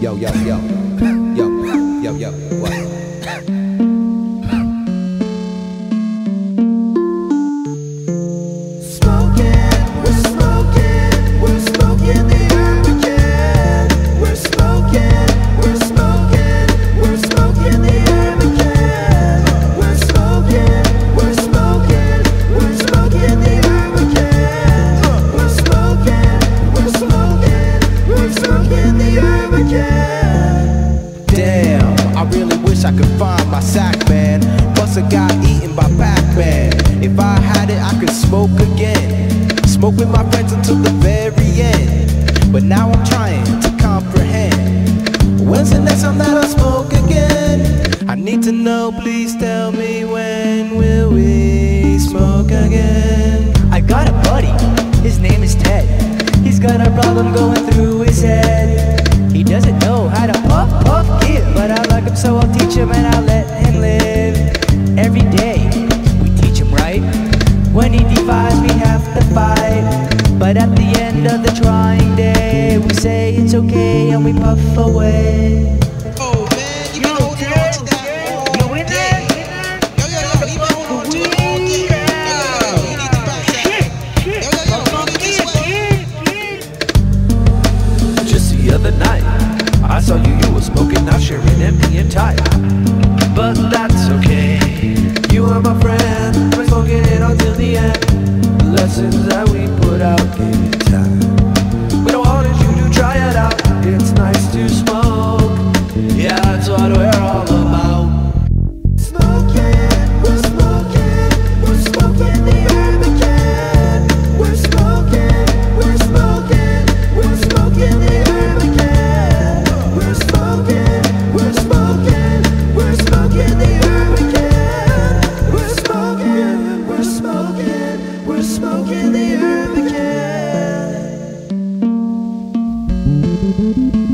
Yo, yo, yo. Yo, yo, yo. What? Damn, I really wish I could find my sack, man. Plus, I got eaten by Pac-Man. If I had it, I could smoke again. Smoke with my friends until the very end. But now I'm trying to comprehend. When's the next time that I smoke again? I need to know, please tell me when will we smoke again? I got a buddy, his name is Ted. He's got a problem going But I like him, so I'll teach him and I'll let him live. Every day, we teach him right. When he defies, we have to fight. But at the end of the trying day, we say it's okay and we puff away. Sharing and that's okay. were smoking the herb again.